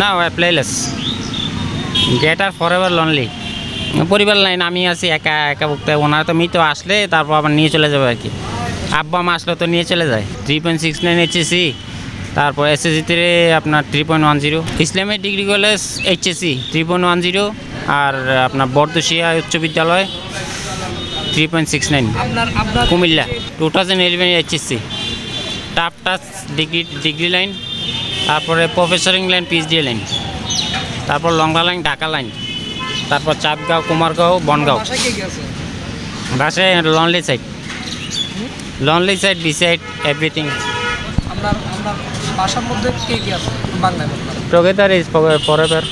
না playless get আর forever lonely পরিবার লাইন আমি আছি, একা একা ভুগতে ওনারা তো মৃত, আসলে তারপর আবার নিয়ে চলে যাবে আর কি। আব্বা, মা আসলে তো নিয়ে চলে যায়। Three point six nine HSC তারপর এসএসসিতে আপনার three point one zero Islamic degree college HSC three point one zero আর আপনার বর্দশিয়া উচ্চ বিদ্যালয় three point six nine Comilla two thousand eleven HSC টাপ টাচ ডিগ্রি ডিগ্রি লাইন তারপরে প্রফেসরিং লাইন পিএইচডি লাইন তারপর লংলা লাইন ঢাকা লাইন তারপর চাপগাঁও কুমারগাঁও বনগাঁও বাসায় lonely side lonely side beside everything আপনার আপনার বাসার মধ্যে কে কে আছে? বাংলায় বলবেন টুগেদার ইজ ফরএভার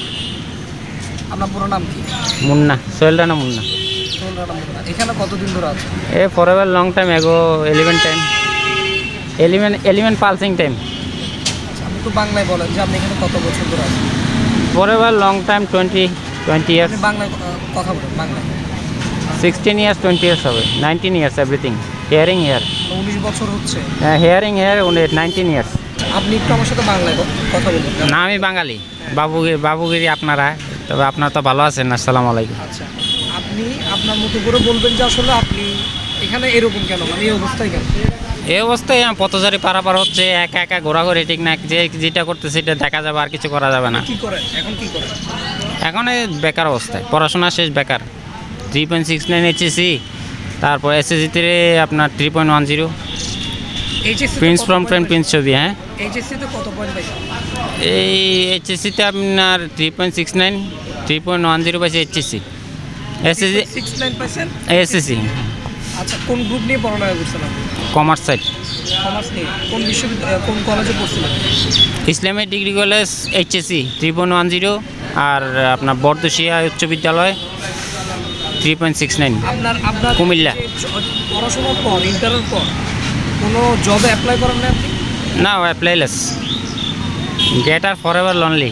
আপনার পুরো নাম কি? মুন্না সোহেল রানা মুন্না। এখানে কতদিন ধরে আছে? A forever long time ago eleven time eleven eleven pulsing time একটু বাংলায় বলেন যে আপনি এখানে কত বছর ধরে আছেন? Forever long time twenty twenty years বাংলায় কথা বলেন বাংলায়। সিক্সটিন ইয়ার্স টোয়েন্টি ইয়ার্স হবে। Nineteen years everything hearing here উনিশ বছর হচ্ছে। হ্যাঁ হেয়ারিং হেয়ার নাইনটিন ইয়ার্স আপনি একটু আমার সাথে বাংলায় কথা বলুন। না আমি বাঙালি। বাবুগিরি বাবুগিরি আপনারা। তবে আপনারা তো ভালো আছেন আসসালামু আলাইকুম। আচ্ছা আপনি আপনার মতো করে বলবেন যে আসলে আপনি এখানে এরকম কেন? মানে এই অবস্থায় কেন? এই অবস্থায় পথচারী পারাপার হচ্ছে একা একা ঘোরাঘুরি ঠিক না যে যেটা করতে সেটা দেখা যাবে আর কিছু করা যাবে না। এখন এই বেকার অবস্থায় পড়াশোনা শেষ বেকার। Three point six nine HSC তারপর এসএসসিতে আপনার three point one zero prince from train prince ছবি হ্যাঁ। এই এইচএসসিতে আপনার three point six nine three point one zero পাইছে এইচএসসি এসএসসি সিক্স নাইন পাইছেন? এসএসসি আচ্ছা কোন গ্রুপ নিয়ে পড়ালেখা করছেন আপনি? কমার্স সাইড কমার্স নিয়ে। কোন বিশ্ববিদ্যালয় কোন কলেজে পড়ছিলেন? Islamic degree college HSC three point one zero আর আপনার বর্দশিয়া উচ্চ বিদ্যালয় থ্রি পয়েন্ট সিক্স নাইন আপনার আপনার কুমিল্লা। পড়াশোনার পর ইন্টারের পর কোনো জবে অ্যাপ্লাই করেন না আপনি? না প্লেলেস গেট আর ফর এভার লনলি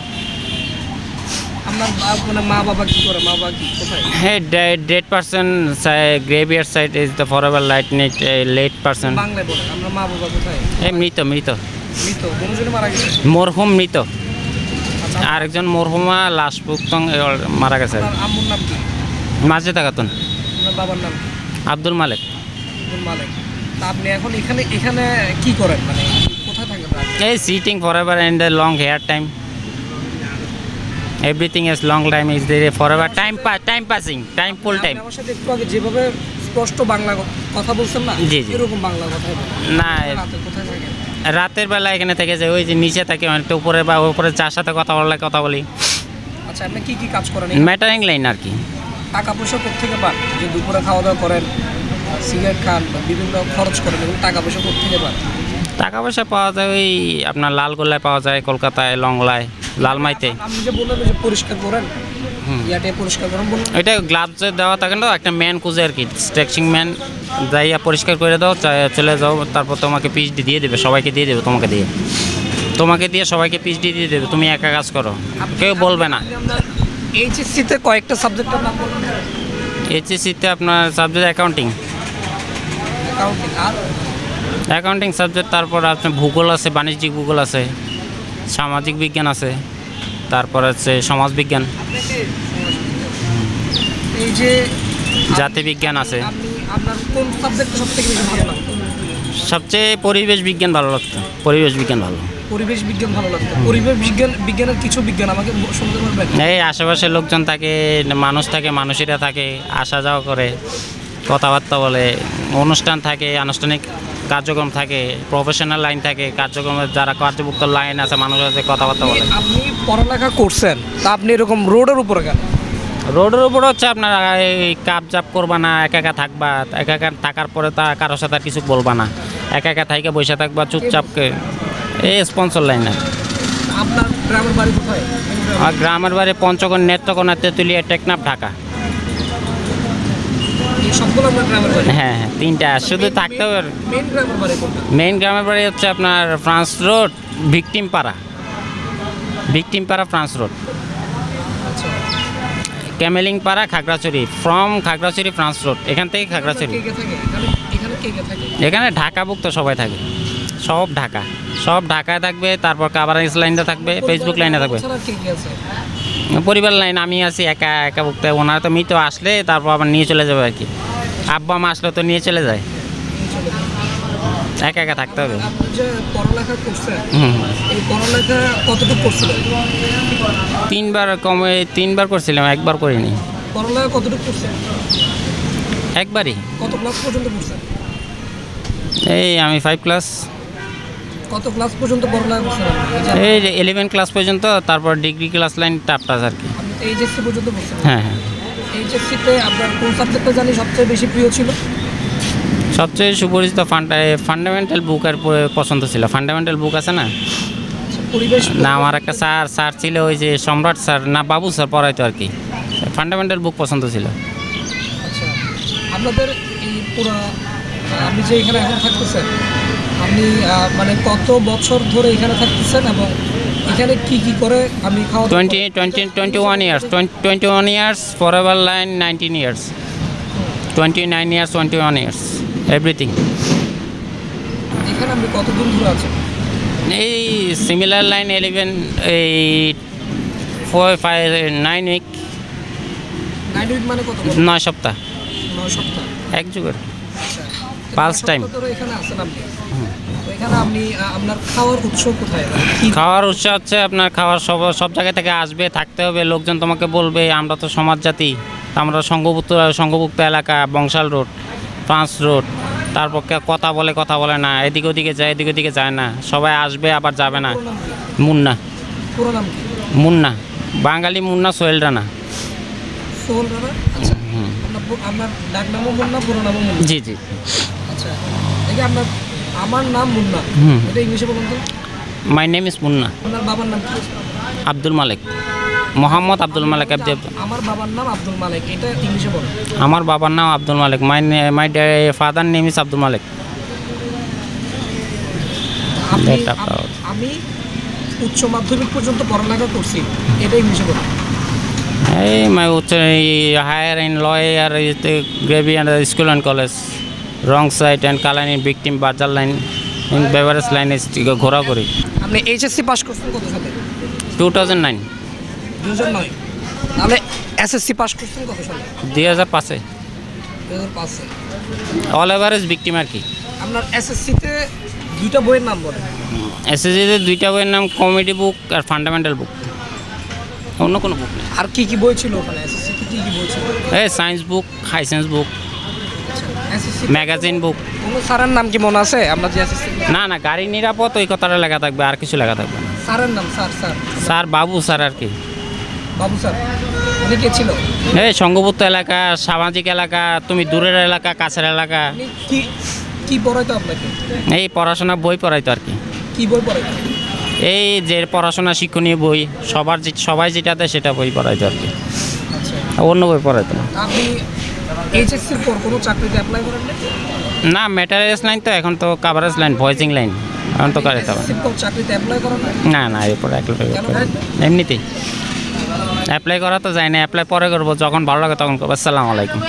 আপনার মানে মা বাবা কি করে? মা বাবা কি কোথায়? হ্যাঁ dead person graveyard side is the light net late person বাংলায় বলেন আপনার মা বাবা কোথায়? এই মৃত মৃত। মৃত দুজনে মারা গেছে? মরহুম মৃত। আচ্ছা। আরেকজন মরহুমা লাশ পুক্তং মারা গেছে। আপনার আম্মুর নাম কি? মাঝে বাবার নাম আব্দুল মালিক। আব্দুল মালিক। তা আপনি এখন এখানে এখানে কি করেন? মানে কোথায় থাকেন? এই sitting forever and the long here time everything is long time is they forever time time passing time full time আমার সাথে একটু আগে যেভাবে স্পষ্ট বাংলা কথা বলছেন না জি, জি। এরকম বাংলা বলেন। না রাতের বেলা এখানে থেকে যে ওই যে নিচে থাকে অনেকটা উপরে বা উপরে যার সাথে কথা বললে কথা বলি। আচ্ছা আপনি কি কি কাজ করেন ম্যাটারিং লাইন আর কি। টাকা পয়সা কোথেকে পান? যে দুপুরে খাওয়া দাওয়া করেন সিগারেট খান বা বিভিন্ন খরচ করেন এগুলো টাকা পয়সা কোথেকে পান? টাকা পয়সা পাওয়া যায় ওই আপনার লালগোল্লায় পাওয়া যায় কলকাতায় লংলায়। লালমাইতে পরিষ্কার করেন করেন বললেন। ওইটা গ্লাভস দেওয়া থাকে না একটা ম্যান খুঁজে আর কি। স্ট্রেচিং ম্যান যাইয়া পরিষ্কার করে দাও চলে যাও তারপর তোমাকে পিএইচডি দিয়ে দেবে সবাইকে দিয়ে দেবে তোমাকে দিয়ে। তোমাকে দিয়ে সবাইকে পিএইচডি দিয়ে দেবে তুমি একা কাজ করো। কেউ বলবে না। এইচএসসিতে কয়েকটা সাবজেক্টের নাম বলুন এইচএসসিতে আপনার সাবজেক্ট অ্যাকাউন্টিং অ্যাকাউন্টিং সাবজেক্ট তারপর আপনার ভূগোল আছে বাণিজ্যিক ভূগোল আছে। সামাজিক বিজ্ঞান আছে তারপর আছে সমাজ বিজ্ঞান এই যে জাতি বিজ্ঞান আছে। সবচেয়ে পরিবেশ বিজ্ঞান ভালো লাগতো পরিবেশ বিজ্ঞান ভালো। পরিবেশ বিজ্ঞান ভালো লাগতো। পরিবেশ বিজ্ঞান বিজ্ঞানের কিছু বিজ্ঞান আমাকে এই আশেপাশের লোকজন থাকে মানুষ থাকে মানুষেরা থাকে আসা যাওয়া করে কথাবার্তা বলে অনুষ্ঠান থাকে আনুষ্ঠানিক কার্যক্রম থাকে প্রফেশনাল লাইন থাকে কার্যক্রমের যারা কার্যভুক্ত লাইন আছে মানুষের সাথে কথাবার্তা বলে। আপনি পড়ালেখা করছেন তা আপনি এরকম রোডের উপরে কেন? রোডের উপর হচ্ছে আপনার এই কাপ জাপ করবা না একা একা থাকবা একা একা থাকার পরে তা কারোর সাথে আর কিছু বলবা না। একা একা থাইকে বসে থাকবা চুপচাপকে এই স্পন্সর লাইন আপনার গ্রামের বাড়ি কোথায়? আর গ্রামের বাড়ি পঞ্চগড় নেত্রকোনা তেঁতুলিয়া টেকনাফ ঢাকা। হ্যাঁ হ্যাঁ তিনটা শুধু থাকতে হবে। গ্রামের বাড়ি মেইন গ্রামের বাড়ি হচ্ছে আপনার ফ্রান্স রোড ভিকটিম পাড়া ভিকটিম পাড়া ফ্রান্স রোড ক্যামেলিং পাড়া Khagrachari from Khagrachari France road এখান থেকে? খাগড়াছড়ি কে কে থাকে? এখানে ঢাকাভুক্ত সবাই থাকে। সব ঢাকা। সব ঢাকায় থাকবে তারপর কাভারেজ লাইনটা থাকবে ফেসবুক লাইনে থাকবে। পরিবার লাইন আমি আছি একা একা ভুক্ত ওনারা তো মৃত আসলে তারপর আবার নিয়ে চলে যাবে আর কি। আব্বা মা আসলে তো নিয়ে চলে যায়। একা একা থাকতে হবে। তিনবার কমে তিনবার করছিলাম একবার করিনি। একবারই। এই আমি ফাইভ ক্লাস কত ক্লাস পর্যন্ত পড়ালেখা করছেন এই যে ইলেভেন ক্লাস পর্যন্ত তারপর ডিগ্রি ক্লাস লাইন টাপটাস আর কি। এইচএসসি পর্যন্ত করছেন হ্যাঁ হ্যাঁ। এইচএসসিতে আপনার কোন সাবজেক্টটা জানি সবচেয়ে বেশি প্রিয় ছিল? সবচেয়ে সুপরিচিত ফান্ডা ফান্ডামেন্টাল বুক আর পছন্দ ছিল। ফান্ডামেন্টাল বুক আছে না? আচ্ছা, না আমার একটা স্যার স্যার ছিল ওই যে সম্রাট স্যার না বাবু স্যার পড়াইতো আর কি। ফান্ডামেন্টাল বুক পছন্দ ছিল। আচ্ছা আপনাদের এই পুরো আপনি যে এখানে এখন থাকতেছেন আপনি মানে কত বছর ধরে এখানে থাকতেছেন এবং এখানে কি কি করে আমি খাওয়া twenty twenty twenty one years twenty one years forever line nineteen years twenty nine years twenty one years everything এখানে আপনি কতদিন ধরে আছেন? এই সিমিলার লাইন ইলেভেন এই four five nine week nine week মানে কত নয় সপ্তাহ। নয় সপ্তাহ। এক যুগের। আপনি? আহ, আপনার খাওয়ার উৎস হচ্ছে আপনার খাওয়ার সব সব জায়গা থেকে আসবে থাকতে হবে লোকজন তোমাকে বলবে আমরা তো সমাজ জাতি আমরা সংঘভুক্ত সংঘভুক্ত এলাকা বংশাল রোড ফ্রান্স রোড তারপর কে কথা বলে কথা বলে না এদিকে ওদিকে যায় এদিকে ওদিকে যায় না সবাই আসবে আবার যাবে না। মুন্না। মুন্না। বাঙালি মুন্না সোহেল রানা। আচ্ছা। জি জি। আচ্ছা এই আপনার আমার নাম মুন্না। এটা ইংলিশে বলুন তো। My name is Munna. আপনার বাবার নাম কি? আব্দুল মালিক। মোহাম্মদ আব্দুল মালিক আব্দি আমার বাবার নাম আব্দুল মালিক। এটা ইংলিশে বলুন। আমার বাবার নাম Abdul Malik. My my father name is Abdul Malik. আমি উচ্চ মাধ্যমিক পর্যন্ত পড়ালেখা করছি। এটা ইংলিশে বলুন। এই মাই উচ্চ higher in lawyer gravy and school and college wrong side and colour in victim bazaar line in beverage line ঘোরা করি আপনি এইচএসসি পাস করছেন কত সালে? টু থাউজেন্ড নাইন তাহলে এসএসসি পাস করছেন কত সালে? দুই হাজার পাঁচে। অল এভারেজ ভিকটিম আর কি। আপনার এসএসসিতে দুইটা বইয়ের নাম বলেন। এসএসজিতে দুইটা বইয়ের নাম কমেডি বুক আর ফান্ডামেন্টাল বুক অন্য কোনো বুক নেই। আর কি কি বই ছিল ওখানে? এসএসসিতে কি কি বই ছিল? এই science book high science book magazine book স্যারের নাম কি মনে আছে? আমরা যে না না গাড়ি নিরাপদ ওই কথাটা লেখা থাকবে আর কিছু লেখা থাকবে না। স্যারের নাম sir sir. Sir Babu sir আর কি। বাবু স্যার উনি কে ছিল? এই সংঘভুক্ত এলাকা সামাজিক এলাকা তুমি দূরের এলাকা কাছের এলাকা। কি কি পড়াইতো আপনাকে? এই পড়াশোনা বই পড়াইতো আর কি। কি বই পড়াইতো? এই যে পড়াশোনা শিক্ষণীয় বই সবার যে সবাই যেটা দেয় সেটা বই পড়াইতো আর কি। আচ্ছা। অন্য বই পড়াইতো আপনি এইচএসসির পর কোনো চাকরিতে অ্যাপ্লাই করেন না মেটারিয়াল লাইন তো এখন তো কাভারেজ লাইন ভয়েসিং লাইন এখন তো কারে তবে চাকরিতে অ্যাপ্লাই করেন না না না এরপর এমনিতেই। অ্যাপ্লাই করা তো যায় না অ্যাপ্লাই পরে করব যখন ভালো লাগে তখন করব। আসসালামু আলাইকুম।